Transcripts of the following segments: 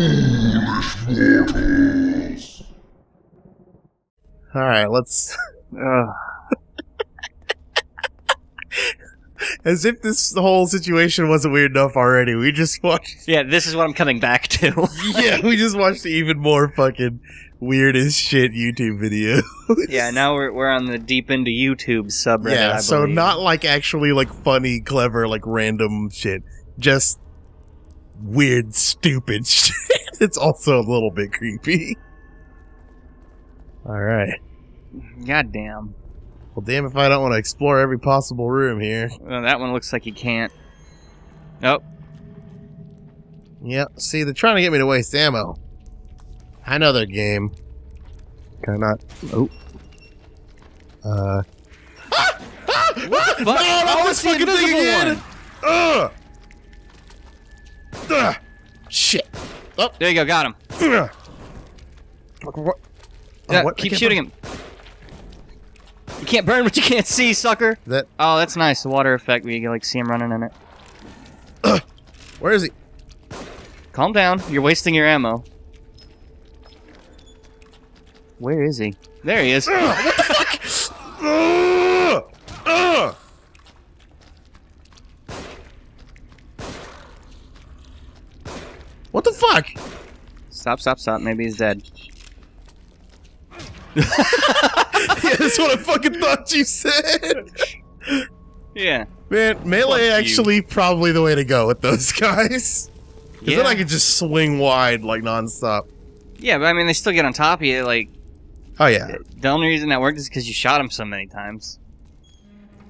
All right, let's. Ugh. Uh. As if this whole situation wasn't weird enough already, we just watched. Yeah, this is what I'm coming back to. Yeah, we just watched even more fucking weird as shit YouTube video. yeah, now we're we're on the deep into YouTube subreddit. yeah, so not like actually like funny, clever, like random shit. Just weird, stupid shit. It's also a little bit creepy. All right. God damn. Well, damn if I don't want to explore every possible room here. Well, that one looks like you can't. Oh, Yep. See, they're trying to get me to waste ammo. I know their game. Can I not? Oh. Uh. Ah! Ah! What the fuck? No, not Oh, this fucking thing again! one. Ugh! Ugh! Shit. Oh, there you go. Got him. Ugh! Fuck, what? Yeah, what? Keep can't shooting him. You can't burn what you can't see, sucker. That. Oh, that's nice. The water effect where you can like see him running in it. Where is he? Calm down. You're wasting your ammo. Where is he? There he is. Ugh, what the fuck? Uh, uh. Ugh! Ugh! What the fuck? Stop, stop, stop. Maybe he's dead. yeah, that's what I fucking thought you said. Yeah. Man, melee Fuck you. actually probably the way to go with those guys. Because Yeah. then I could just swing wide like nonstop. yeah, but I mean, they still get on top of you. Like, Oh yeah, the only reason that worked is because you shot him so many times.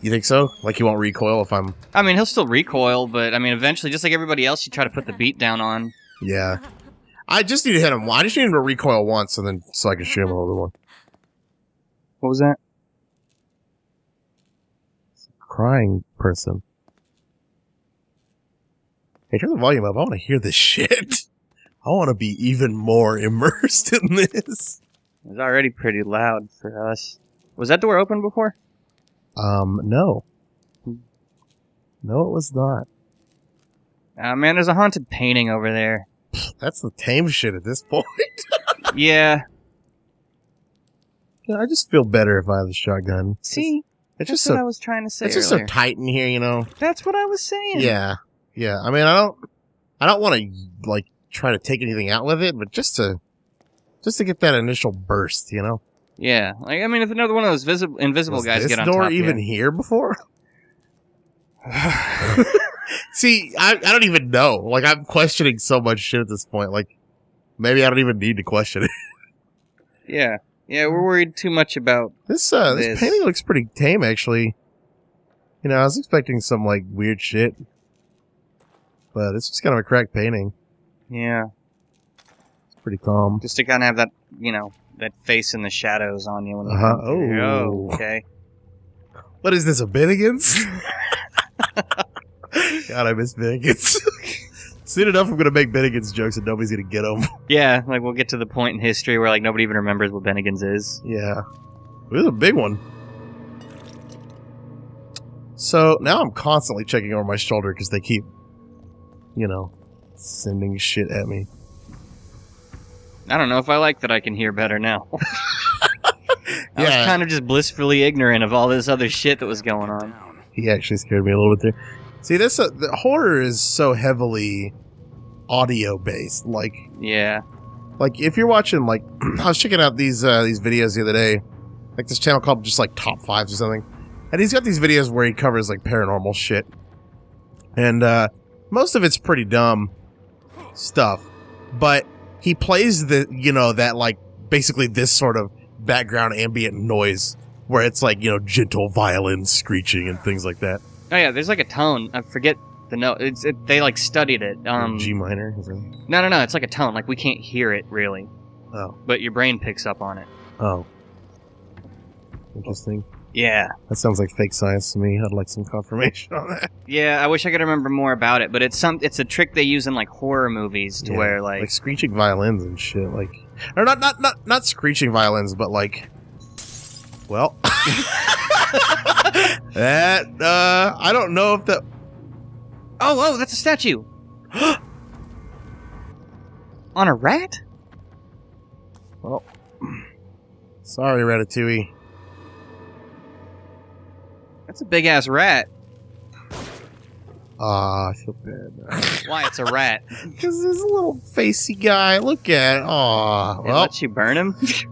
you think so? Like he won't recoil if I'm? I mean, he'll still recoil, but I mean, eventually, just like everybody else, you try to put the beat down on. Yeah. I just need to hit him. I just need him to recoil once, and then so I can shoot him a little more. What was that? Crying person. Hey, turn the volume up. I want to hear this shit. I want to be even more immersed in this. It was already pretty loud for us. Was that door open before? Um, no. No, it was not. Uh, man, there's a haunted painting over there. That's the tame shit at this point. Yeah. Yeah, I just feel better if I have the shotgun. See, It's that's just what so I was trying to say it's just so tight in here, you know. that's what I was saying. Yeah, yeah. I mean, I don't, I don't want to like try to take anything out with it, but just to, just to get that initial burst, you know. Yeah. Like, I mean, if another one of those visible, invisible Was guys get on door top, even yeah. here before? See, I, I don't even know. Like, I'm questioning so much shit at this point. Like, maybe I don't even need to question it. Yeah. Yeah, we're worried too much about. This uh, this This. painting looks pretty tame, actually. You know, I was expecting some like weird shit, but it's just kind of a cracked painting. Yeah. It's pretty calm. Just to kind of have that, you know, that face in the shadows on you. When Uh-huh. Oh. Oh, okay. What is this, a Bennigan's? God, I miss Bennigan's. Soon enough, I'm gonna make Bennigan's jokes and nobody's gonna get them. Yeah, like we'll get to the point in history where like nobody even remembers what Bennigan's is. yeah, it was a big one. So now I'm constantly checking over my shoulder because they keep, you know, sending shit at me. I don't know if I like that I can hear better now. I Yeah. was kind of just blissfully ignorant of all this other shit that was going on. He actually scared me a little bit there. See, this uh, the horror is so heavily audio based. Like, Yeah. like if you're watching, like, I was checking out these uh, these videos the other day, like this channel called just like Top Fives or something, and he's got these videos where he covers like paranormal shit, and uh, most of it's pretty dumb stuff, but he plays the you know that like basically this sort of background ambient noise where it's like you know gentle violin screeching and things like that. Oh yeah, there's like a tone. I forget the note. It's it, they like studied it. Um, G minor. no, no, no. It's like a tone. Like we can't hear it really, Oh, but your brain picks up on it. oh, interesting. Yeah. That sounds like fake science to me. I'd like some confirmation on that. Yeah, I wish I could remember more about it, but it's some it's a trick they use in like horror movies to Yeah, where like, like screeching violins and shit. Like, or not, not, not, not screeching violins, but like, well, that uh, I don't know if that. Oh, oh, that's a statue. On a rat? Well, sorry, Ratatouille. That's a big ass rat. Ah, I feel bad. Why? It's a rat. Because this little facey guy. Look at. It Well, lets you burn him?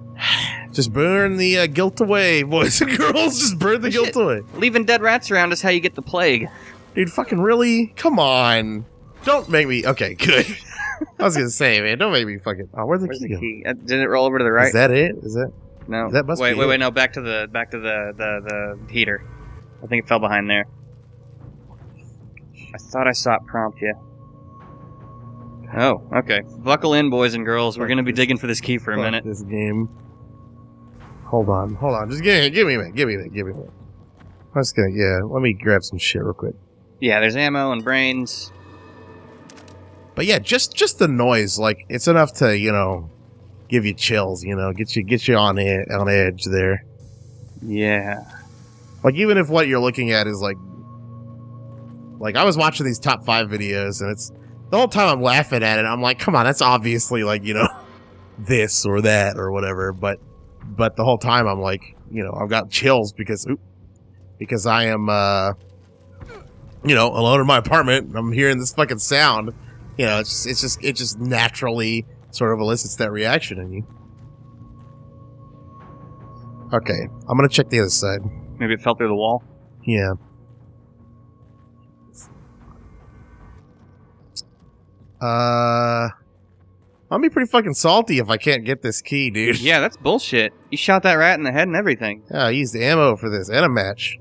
just burn the uh, guilt away, boys and girls. Just burn the guilt away. Leaving dead rats around is how you get the plague. Dude, fucking really? Come on. Don't make me. Okay, good. I was gonna say, man, don't make me fucking. Oh, where'd the Where's key the go? key? Uh, Did it roll over to the right? Is that it? Is that? no. that must wait, be wait, it. wait. No, back to the back to the the the heater. I think it fell behind there. I thought I saw it prompt you. Oh, okay. Buckle in, boys and girls. We're gonna be digging for this key for a Fuck minute. This game. Hold on, hold on. Just give me, give me a minute. Give me a minute. Give me a minute. I'm just gonna, yeah. Let me grab some shit real quick. Yeah, there's ammo and brains. But yeah, just just the noise, like it's enough to you know give you chills. You know, get you get you on on edge there. Yeah. Like even if what you're looking at is like, like I was watching these top five videos, and it's the whole time I'm laughing at it. I'm like, come on, that's obviously like you know this or that or whatever. But but the whole time I'm like, you know, I've got chills because oop, because I am uh you know alone in my apartment. I'm hearing this fucking sound. You know, it's just, it's just it just naturally sort of elicits that reaction in you. Okay, I'm gonna check the other side. Maybe it fell through the wall. Yeah. Uh, I'll be pretty fucking salty if I can't get this key, dude. Yeah, that's bullshit. You shot that rat in the head and everything. Yeah, I used ammo for this and a match.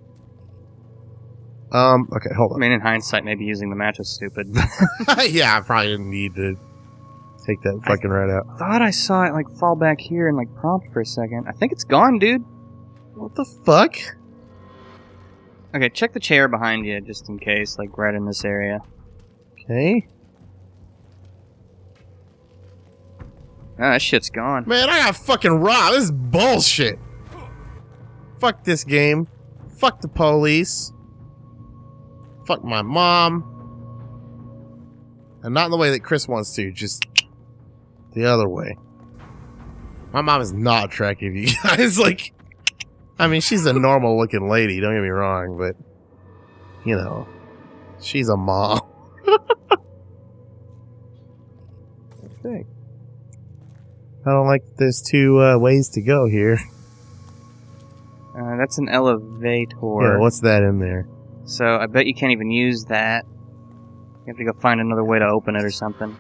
Um, okay, hold on. I mean, in hindsight, maybe using the match is stupid. yeah, I probably didn't need to take that fucking rat out. thought I saw it like fall back here and like prompt for a second. I think it's gone, dude. What the fuck? Okay, check the chair behind you just in case, like right in this area. Okay. Ah, that shit's gone. Man, I got fucking robbed. This is bullshit. Fuck this game. Fuck the police. Fuck my mom. And not in the way that Chris wants to, just the other way. My mom is not attractive, you guys. Like, I mean, she's a normal looking lady, don't get me wrong, but, you know, she's a mom. okay. I don't like there's two uh, ways to go here. Uh, that's an elevator. Yeah, what's that in there? so I bet you can't even use that. You have to go find another way to open it or something.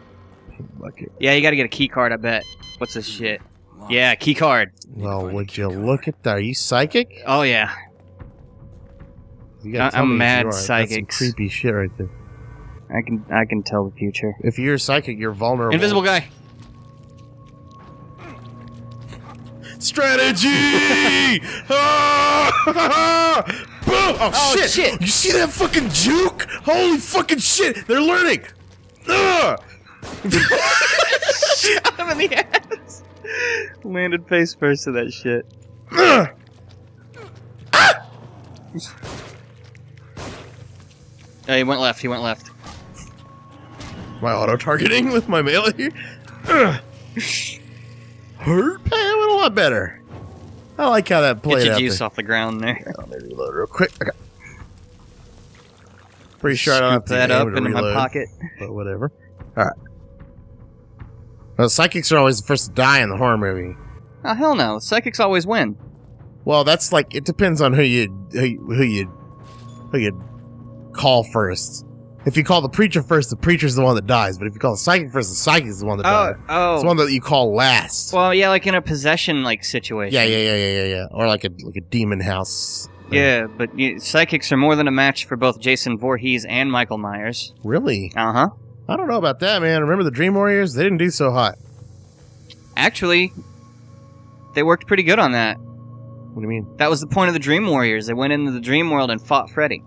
Bucket. Yeah, you gotta get a key card, I bet. What's this shit? Yeah, key card. Well, would you look at that? Are you psychic? Oh, yeah. You gotta I- tell I'm me if mad you are. That's some psychics. creepy shit right there. I can I can tell the future. If you're psychic, you're vulnerable. Invisible guy. Strategy. Ah! Boom! Oh, Oh, shit. shit. You see that fucking juke? Holy fucking shit! They're learning. Ugh! Shot him in the ass. Landed face first to that shit. Ugh! Oh, he went left. He went left. My auto targeting with my melee here. Ugh. Hurt? Hey, I went a lot better. I like how that played Get your out juice there. off the ground there. Let me reload real quick. Okay. Pretty sure I don't have to that up to into my pocket. but whatever. All right. Well, psychics are always the first to die in the horror movie. Oh hell no! Psychics always win. Well, that's like it depends on who you who, you- who you who you call first. If you call the preacher first, the preacher's the one that dies. But if you call the psychic first, the psychic's the one that Oh, dies. It's the oh. one that you call last. Well, yeah, like in a possession like situation. yeah, yeah, yeah, yeah, yeah, yeah. Or like a like a demon house. thing. Yeah, but you, psychics are more than a match for both Jason Voorhees and Michael Myers. Really? Uh huh. I don't know about that, man. Remember the Dream Warriors? They didn't do so hot. Actually, they worked pretty good on that. What do you mean? That was the point of the Dream Warriors. They went into the Dream world and fought Freddy.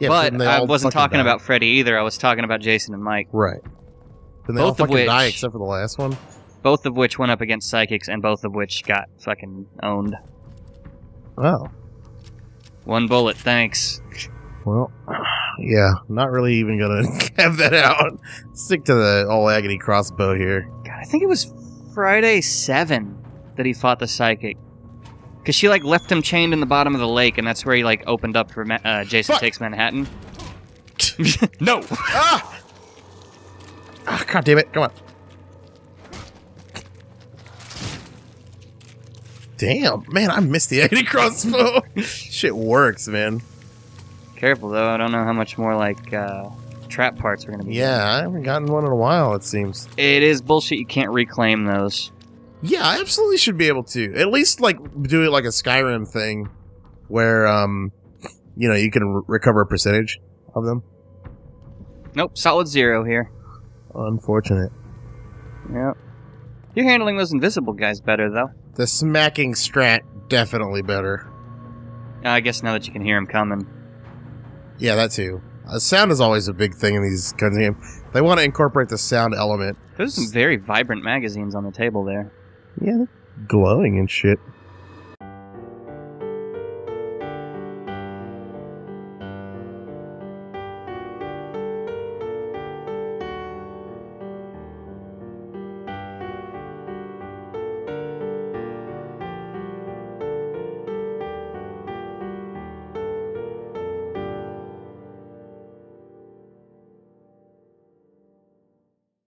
Yeah, but I wasn't talking died. about Freddy either. I was talking about Jason and Mike, right. They Both all of which- die except for the last one. both of which went up against psychics, and both of which got fucking owned. Oh, One bullet, thanks. well, yeah. Not really even gonna have that out. Stick to the all agony crossbow here. God, I I think it was Friday 7 that he fought the psychic. Because she, like, left him chained in the bottom of the lake, and that's where he, like, opened up for Ma- uh, Jason Fuck. Takes Manhattan. no! Ah! Ah, God damn it. Come on. Damn. Man, I missed the Agony crossbow. Shit works, man. Careful, though. I don't know how much more, like, uh, trap parts are going to be. Yeah, I haven't gotten one in a while, it seems. It is bullshit. You can't reclaim those. Yeah, I absolutely should be able to. At least, like, do it like a Skyrim thing where, um, you know, you can re- recover a percentage of them. Nope, solid zero here. Unfortunate. Yep. You're handling those invisible guys better, though. The smacking strat, definitely better. Uh, I guess now that you can hear him coming. Yeah, that too. Uh, sound is always a big thing in these kinds of games. They want to incorporate the sound element. There's some very vibrant magazines on the table there. Yeah, glowing and shit.